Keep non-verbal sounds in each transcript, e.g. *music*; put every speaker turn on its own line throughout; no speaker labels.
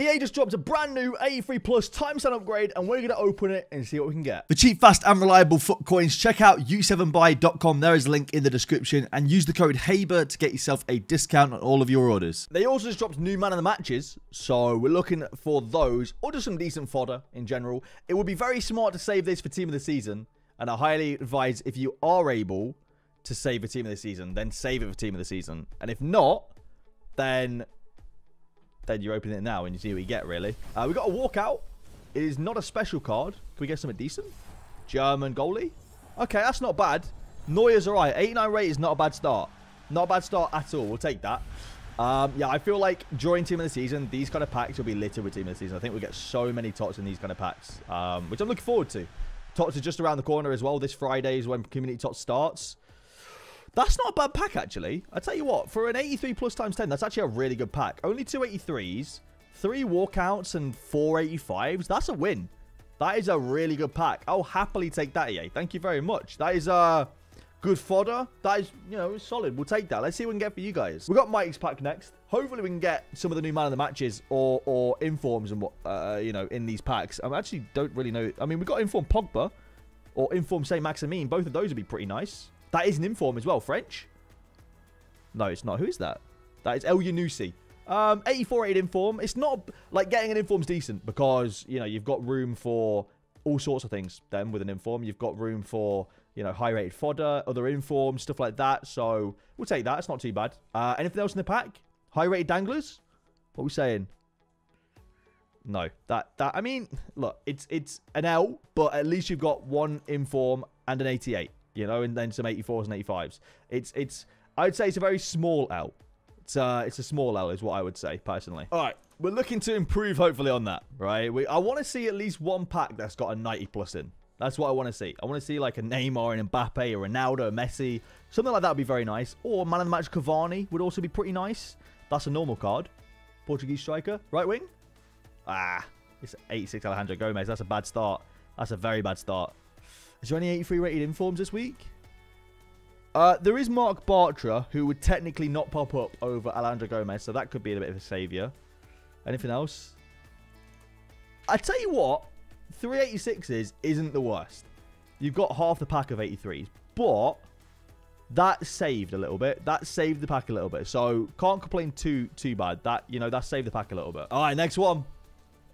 EA just dropped a brand new 83 plus timestamp upgrade and we're going to open it and see what we can get.
For cheap, fast, and reliable FUT coins, check out u7buy.com. There is a link in the description and use the code HABER to get yourself a discount on all of your orders.
They also just dropped new man of the matches, so we're looking for those or just some decent fodder in general. It would be very smart to save this for team of the season and I highly advise if you are able to save a team of the season, then save it for team of the season. And if not, then then you open it now and you see what you get, really. Uh, we got a walkout. It is not a special card. Can we get something decent? German goalie. Okay, that's not bad. Neuer's all right. 89 rate is not a bad start. Not a bad start at all. We'll take that. Um, yeah, I feel like during Team of the Season, these kind of packs will be littered with Team of the Season. I think we'll get so many tots in these kind of packs, um, which I'm looking forward to. Tots are just around the corner as well. This Friday is when Community Tots starts. That's not a bad pack, actually. I tell you what, for an 83 plus times 10, that's actually a really good pack. Only two 83s, three walkouts, and four 85s. That's a win. That is a really good pack. I'll happily take that, EA. Thank you very much. That is uh, good fodder. That is, you know, solid. We'll take that. Let's see what we can get for you guys. We've got Mike's pack next. Hopefully, we can get some of the new man of the matches or or informs and what, uh, you know, in these packs. I actually don't really know. I mean, we've got inform Pogba or inform Saint Maximin. Both of those would be pretty nice. That is an inform as well. French? No, it's not. Who is that? That is Elyounoussi. Um, 84 rated inform. It's not like getting an inform's decent because, you know, you've got room for all sorts of things then with an inform. You've got room for, you know, high rated fodder, other informs, stuff like that. So we'll take that. It's not too bad. Uh, anything else in the pack? High rated danglers? What are we saying? No, that that I mean, look, it's it's an L, but at least you've got one inform and an 88 you know, and then some 84s and 85s. It's it's I'd say it's a very small L. It's uh it's a small L is what I would say personally. All right, we're looking to improve hopefully on that, right? We I want to see at least one pack that's got a 90 plus in. That's what I want to see. I want to see like a Neymar, an Mbappe, or Ronaldo, a Messi. Something like that would be very nice. Or man of the match Cavani would also be pretty nice. That's a normal card. Portuguese striker. Right wing. Ah, it's 86 Alejandro Gomez. That's a bad start. That's a very bad start. Is there any 83 rated informs this week? Uh, there is Marc Bartra, who would technically not pop up over Alejandro Gomez, so that could be a bit of a saviour. Anything else? I tell you what, 386s isn't the worst. You've got half the pack of 83s, but that saved a little bit. That saved the pack a little bit. So can't complain too too bad. That you know that saved the pack a little bit. All right, next one.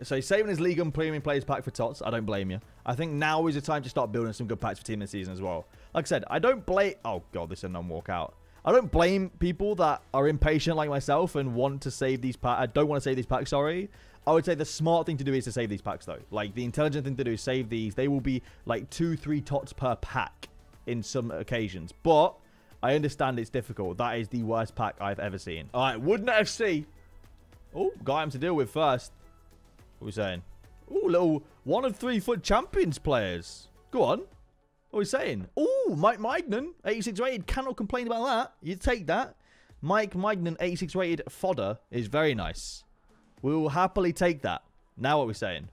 So saving his League and Premium Players pack for Tots. I don't blame you. I think now is the time to start building some good packs for Team the Season as well. Like I said, I don't blame... Oh, God, this is a non-walkout. I don't blame people that are impatient like myself and want to save these packs. I don't want to save these packs, sorry. I would say the smart thing to do is to save these packs, though. Like, the intelligent thing to do is save these. They will be, like, two, three tots per pack in some occasions. But I understand it's difficult. That is the worst pack I've ever seen. All right, Wooden FC. Oh, got him to deal with first. What are we saying? Ooh, little one of three FUT champions players. Go on. What are we saying? Ooh, Mike Maignan, 86 rated. Cannot complain about that. You take that. Mike Maignan, 86 rated fodder is very nice. We will happily take that. Now what are we saying?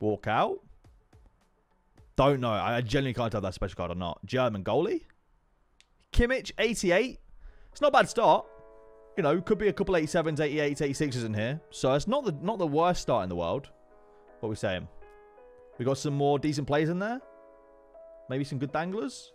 Walk out? Don't know. I genuinely can't tell if that's special card or not. German goalie? Kimmich, 88. It's not a bad start you know, could be a couple 87s, 88s, 86s in here. So it's not the not the worst start in the world. What are we saying? We got some more decent players in there. Maybe some good danglers.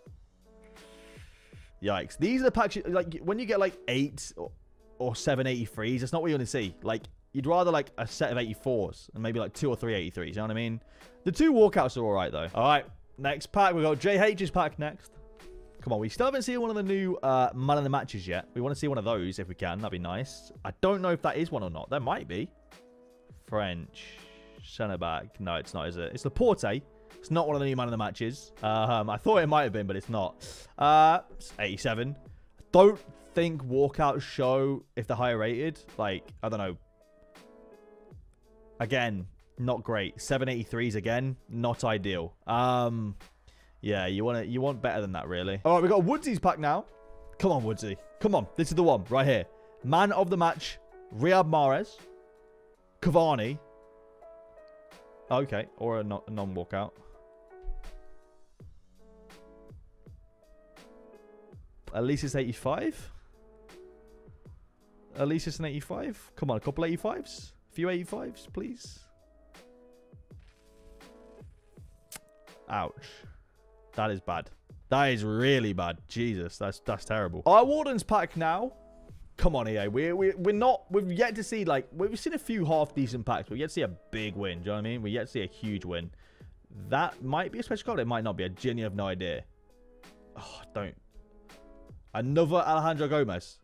Yikes. These are the packs, you, like, when you get, like, 8 or, or 7 83s, it's not what you want to see. Like, you'd rather, like, a set of 84s and maybe, like, 2 or 3 83s, you know what I mean? The two walkouts are all right, though. All right, next pack. we got JH's pack next. Come on, we still haven't seen one of the new uh, man of the matches yet. We want to see one of those if we can. That'd be nice. I don't know if that is one or not. There might be. French. Centre back. No, it's not, is it? It's Laporte. It's not one of the new man of the matches. Um, I thought it might have been, but it's not. Uh, it's 87. I don't think walkouts show if they're higher rated. Like, I don't know. Again, not great. 783s again, not ideal. Um, yeah, you want to you want better than that, really. All right, we got Woodsy's pack now. Come on, Woodsy. Come on. This is the one right here. Man of the match, Riyad Mahrez. Cavani. Okay, or a, non-walkout. At least it's 85. At least it's an 85. Come on, a couple 85s. A few 85s, please. Ouch. That is bad. That is really bad. Jesus, that's that's terrible. Our Warden's pack now. Come on, EA. We're, we're, we're not... We've yet to see, like... We've seen a few half-decent packs. We've yet to see a big win. Do you know what I mean? We've yet to see a huge win. That might be a special card. It might not be. I genuinely have no idea. Oh, don't. Another Alejandro Gomez.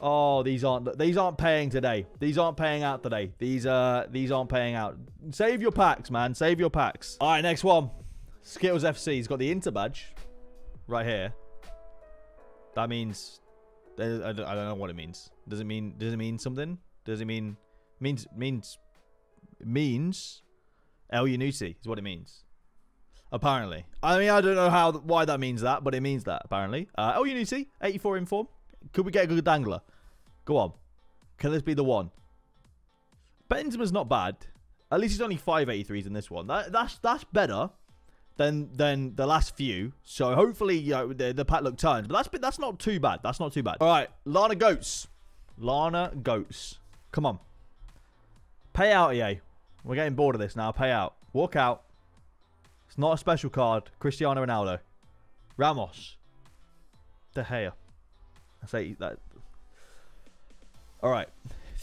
Oh, these aren't these aren't paying today. These aren't paying out today. These uh these aren't paying out. Save your packs, man. Save your packs. All right, next one. Skittles FC. He's got the Inter badge right here. That means I don't, know what it means. Does it mean does it mean something? Does it mean means means means El Elyounoussi is what it means. Apparently. I mean, I don't know how why that means that, but it means that, apparently. Uh, Elyounoussi, 84 in form. Could we get a good dangler? Go on. Can this be the one? Benzema's not bad. At least he's only 583s in this one. That, that's that's better than than the last few. So hopefully, you know, the, the pack look turns. But that's that's not too bad. That's not too bad. All right, Lana Goats. Lana Goats. Come on. Pay out, EA. We're getting bored of this now. Pay out. Walk out. It's not a special card. Cristiano Ronaldo. Ramos. De Gea. I say that. All right.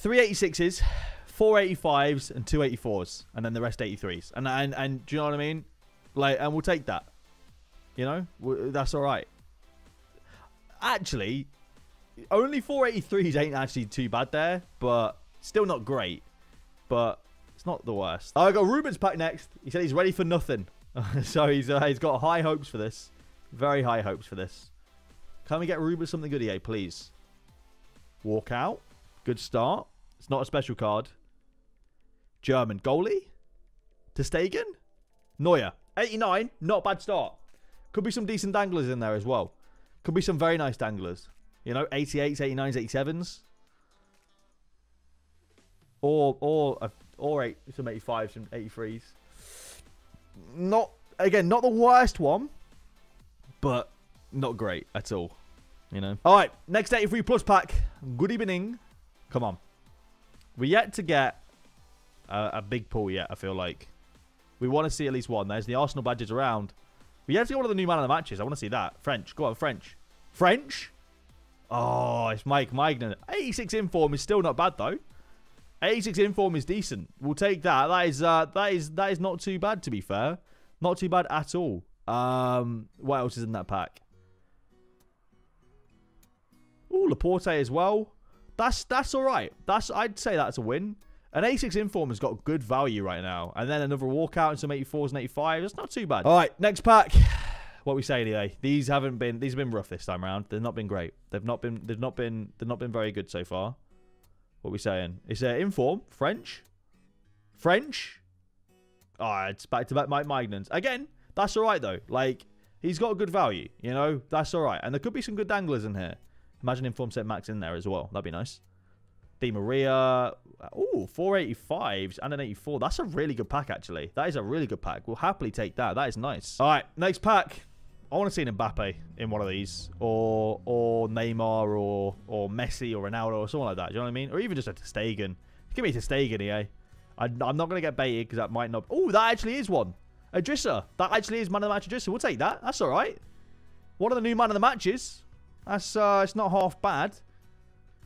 386s, 485s, and 284s. And then the rest 83s. And, and, and do you know what I mean? Like, and we'll take that. You know? That's all right. Actually, only 483s ain't actually too bad there. But still not great. But it's not the worst. I got Ruben's pack next. He said he's ready for nothing. *laughs* so he's uh, he's got high hopes for this. Very high hopes for this. Can we get Ruben something good here, please? Walk out. Good start. It's not a special card. German goalie. Ter Stegen. Neuer. 89. Not bad start. Could be some decent danglers in there as well. Could be some very nice danglers. You know, 88s, 89s, 87s. Or, or, uh, or eight, some 85s, some 83s. Not, again, not the worst one. But not great at all. You know. All right, next 83 plus pack. Good evening. Come on. We're yet to get a, a big pull yet, I feel like. We want to see at least one. There's the Arsenal badges around. We yet to get one of the new man of the matches. I want to see that. French. Go on, French. French? Oh, it's Mike Maignan. 86 inform is still not bad, though. 86 inform is decent. We'll take that. That is uh, that is that is not too bad to be fair. Not too bad at all. Um, what else is in that pack? Oh, Laporte as well. That's that's all right. That's I'd say that's a win. An A6 Inform has got good value right now. And then another walkout and some 84s and 85s. That's not too bad. All right, next pack. *sighs* What we say today? These haven't been these have been rough this time around. They've not been great. They've not been they've not been they've not been very good so far. What we saying? It's uh, Inform, French. French. Oh, it's back to back Mike Maignans. Again, that's all right though. Like he's got a good value, you know. That's all right. And there could be some good danglers in here. Imagine Inform set Max in there as well. That'd be nice. Di Maria. Oh, 485s and an 84. That's a really good pack, actually. That is a really good pack. We'll happily take that. That is nice. All right, next pack. I want to see an Mbappe in one of these, or or Neymar, or or Messi, or Ronaldo, or something like that. Do you know what I mean? Or even just a Stegen. Give me a Stegen, EA. I, I'm not going to get baited because that might not. Oh, that actually is one. Idrissa. That actually is man of the match Idrissa. We'll take that. That's all right. One of the new man of the matches. That's uh, it's not half bad.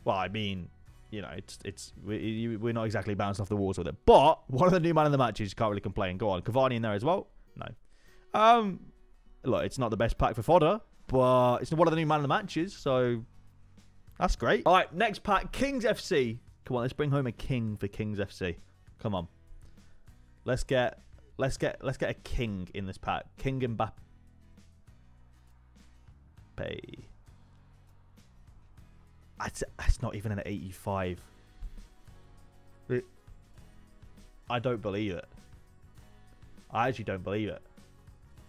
Well, I mean, you know, it's it's we, we're not exactly bouncing off the walls with it. But one of the new man of the matches, can't really complain. Go on, Cavani in there as well. No, um, look, it's not the best pack for fodder, but it's one of the new man of the matches, so that's great. All right, next pack, Kings FC. Come on, let's bring home a king for Kings FC. Come on, let's get let's get let's get a king in this pack. King Mbappe. It's, not even an 85. It, I don't believe it. I actually don't believe it.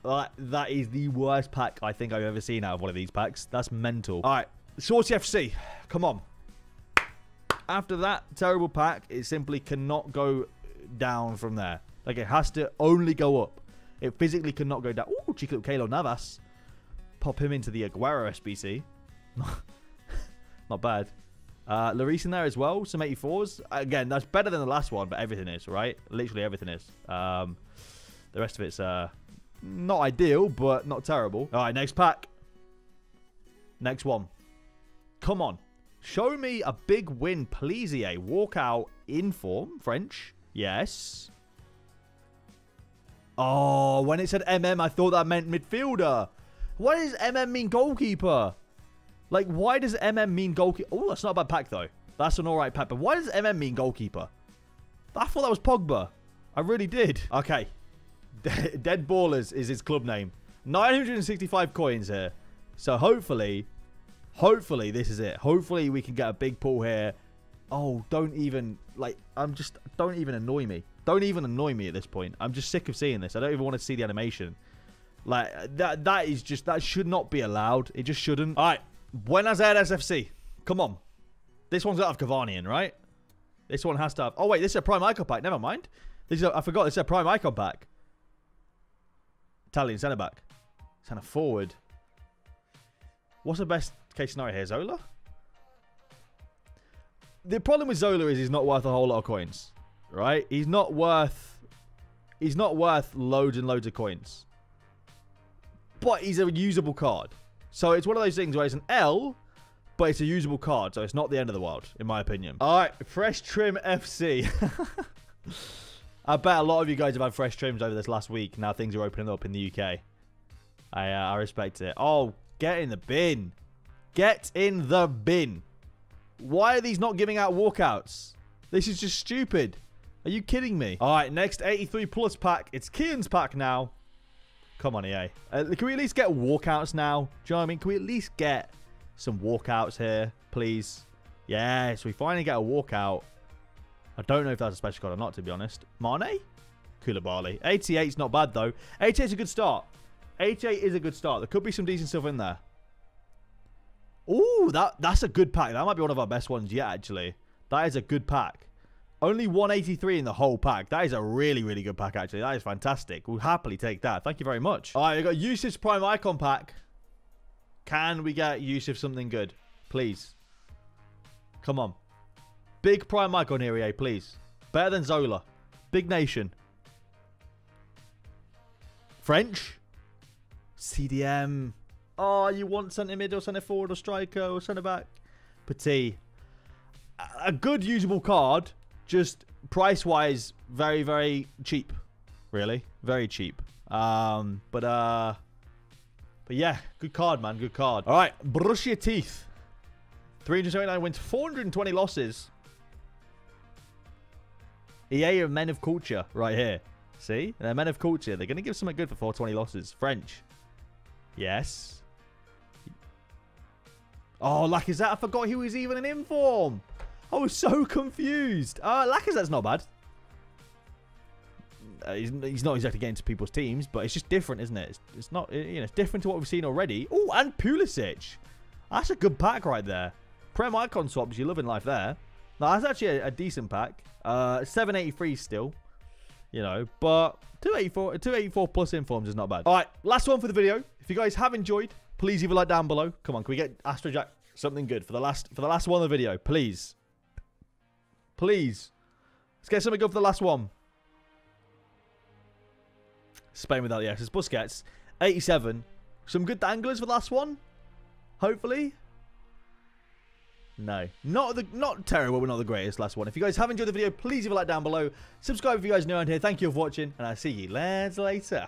That, that is the worst pack I think I've ever seen out of one of these packs. That's mental. All right, Saucy FC. Come on. After that terrible pack, it simply cannot go down from there. Like, it has to only go up. It physically cannot go down. Ooh, cheeky little Keylor Navas. Pop him into the Aguero SBC. *laughs* Not bad. Uh, Larice in there as well, some 84s. Again, that's better than the last one, but everything is, right? Literally everything is. Um, the rest of it's uh, not ideal, but not terrible. All right, next pack. Next one. Come on. Show me a big win, please, EA. Walk out in form. French. Yes. Oh, when it said MM, I thought that meant midfielder. What does MM mean goalkeeper? Like, why does MM mean goalkeeper? Oh, that's not a bad pack, though. That's an alright pack. But why does MM mean goalkeeper? I thought that was Pogba. I really did. Okay. *laughs* Dead Ballers is his club name. 965 coins here. So hopefully, hopefully this is it. Hopefully we can get a big pull here. Oh, don't even, like, I'm just, don't even annoy me. Don't even annoy me at this point. I'm just sick of seeing this. I don't even want to see the animation. Like, that that is just, that should not be allowed. It just shouldn't. All right. Buenos Aires FC. Come on. This one's got to have Cavani in, right? This one has to have... Oh, wait. This is a Prime Icon pack. Never mind. This is a, I forgot. This is a Prime Icon pack. Italian centre-back. Centre forward. What's the best case scenario here? Zola? The problem with Zola is he's not worth a whole lot of coins. Right? He's not worth... He's not worth loads and loads of coins. But he's a usable card. So it's one of those things where it's an L, but it's a usable card. So it's not the end of the world, in my opinion. All right, Fresh Trim FC. *laughs* I bet a lot of you guys have had fresh trims over this last week. Now things are opening up in the UK. I, uh, I respect it. Oh, get in the bin. Get in the bin. Why are these not giving out walkouts? This is just stupid. Are you kidding me? All right, next 83 plus pack. It's Kian's pack now. Come on, EA. Uh, can we at least get walkouts now? Do you know what I mean? Can we at least get some walkouts here, please? Yes, we finally get a walkout. I don't know if that's a special card or not, to be honest. Mane? Koulibaly. 88's not bad, though. 88's a good start. 88 is a good start. There could be some decent stuff in there. Ooh, that, that's a good pack. That might be one of our best ones yet, actually. That is a good pack. Only 183 in the whole pack. That is a really, really good pack, actually. That is fantastic. We'll happily take that. Thank you very much. All right, we've got Yusuf's Prime Icon pack. Can we get Yusuf something good? Please. Come on. Big Prime Icon here, EA, please. Better than Zola. Big nation. French. CDM. Oh, you want centre mid or centre forward or striker or centre back? Petit. A good usable card just price wise, very, very cheap. Really. Very cheap. Um, but, uh, but yeah, good card, man. Good card. All right. Brush your teeth. 379 wins, 420 losses. EA are men of culture right here. See? They're men of culture. They're going to give something good for 420 losses. French. Yes. Oh, Lacazette. I forgot he was even in inform. I was so confused. Uh, Lacazette's not bad. Uh, he's, he's, not exactly getting to people's teams, but it's just different, isn't it? It's, it's not, you know, it's different to what we've seen already. Oh, and Pulisic. That's a good pack right there. Prem icon swaps, you're loving life there. That's actually a, a decent pack. Uh, 783 still, you know, but 284, 284 plus informs is not bad. All right, last one for the video. If you guys have enjoyed, please leave a like down below. Come on, can we get Astrojack something good for the last for the last one of the video, please? Please. Let's get something good for the last one. Spain without the S's. Busquets. 87. Some good danglers for the last one. Hopefully. No. Not the not terrible, but not the greatest last one. If you guys have enjoyed the video, please leave a like down below. Subscribe if you guys are new around here. Thank you for watching, and I'll see you lads later.